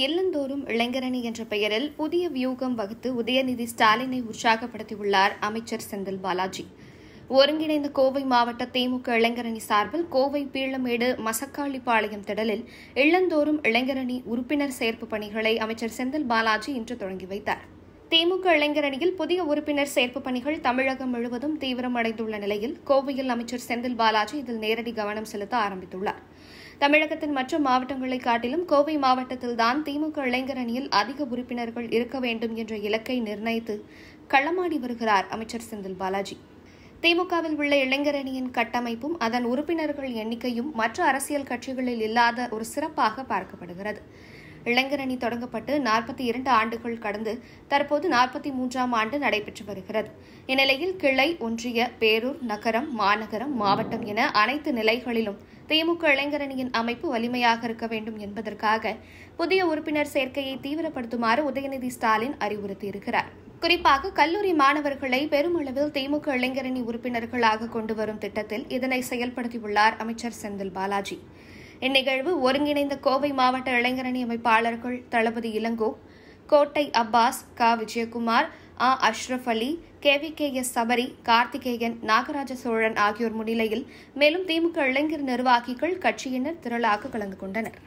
இல்லந்தோறும் இளைஞரணி என்ற பெயரில் புதிய வியூகம் வகுத்து உதயநிதி ஸ்டாலினை உற்சாகப்படுத்தியுள்ளார் அமைச்சர் செந்தில் பாலாஜி. ஒருங்கிணைந்த கோவை மாவட்ட திமுக இளைஞரணி சார்பில் கோவை பீளமேடு மசக்காளிப்பாளையம் திடலில் இல்லந்தோறும் இளைஞரணி உறுப்பினர் சேர்ப்பு பணிகளை அமைச்சர் செந்தில் பாலாஜி இன்று தொடங்கி வைத்தார். திமுக இளைஞரணியில் புதிய உறுப்பினர் சேர்ப்பு பணிகள் தமிழகம் முழுவதும் தீவிரமடைந்துள்ள நிலையில் கோவையில் அமைச்சர் செந்தில் பாலாஜி இதில் நேரடி கவனம் செலுத்த ஆரம்பித்துள்ளார். தமிழகத்தின் மற்ற மாவட்டங்களை காட்டிலும் கோவை மாவட்டத்தில்தான் திமுக இளைஞரணியில் அதிக உறுப்பினர்கள் இருக்க வேண்டும் என்ற இலக்கை நிர்ணயித்து களமாடி வருகிறார் அமைச்சர் செந்தில் பாலாஜி. திமுகவில் உள்ள இளைஞரணியின் கட்டமைப்பும் அதன் உறுப்பினர்கள் எண்ணிக்கையும் மற்ற அரசியல் கட்சிகளில் இல்லாத ஒரு சிறப்பாக பார்க்கப்படுகிறது. இளைஞரணி தொடங்கப்பட்டு நாற்பத்தி இரண்டு ஆண்டுகள் கடந்து தற்போது நாற்பத்தி மூன்றாம் ஆண்டு நடைபெற்று வருகிறது. இந்நிலையில் கிளை ஒன்றிய பேரூர் நகரம் மாநகரம் மாவட்டம் என அனைத்து நிலைகளிலும் திமுக இளைஞரணியின் அமைப்பு வலிமையாக இருக்க வேண்டும் என்பதற்காக புதிய உறுப்பினர் சேர்க்கையை தீவிரப்படுத்துமாறு உதயநிதி ஸ்டாலின் அறிவுறுத்தியிருக்கிறார். குறிப்பாக கல்லூரி மாணவர்களை பெருமளவில் திமுக இளைஞரணி உறுப்பினர்களாக கொண்டு வரும் திட்டத்தில் இதனை செயல்படுத்தியுள்ளார் அமைச்சர் செந்தில் பாலாஜி. இந்நிகழ்வு ஒருங்கிணைந்த கோவை மாவட்ட இளைஞரணி அமைப்பாளர்கள் தளபதி இளங்கோ கோட்டை அப்பாஸ் க. விஜயகுமார் ஆ. Ashraf Ali KV K. S. Sabari Karthikeyan Nagaraja Cholan ஆகியோர் முன்னிலையில் மேலும் திமுக இளைஞர் நிர்வாகிகள் கட்சியினர் திரளாக கலந்து கொண்டனர்.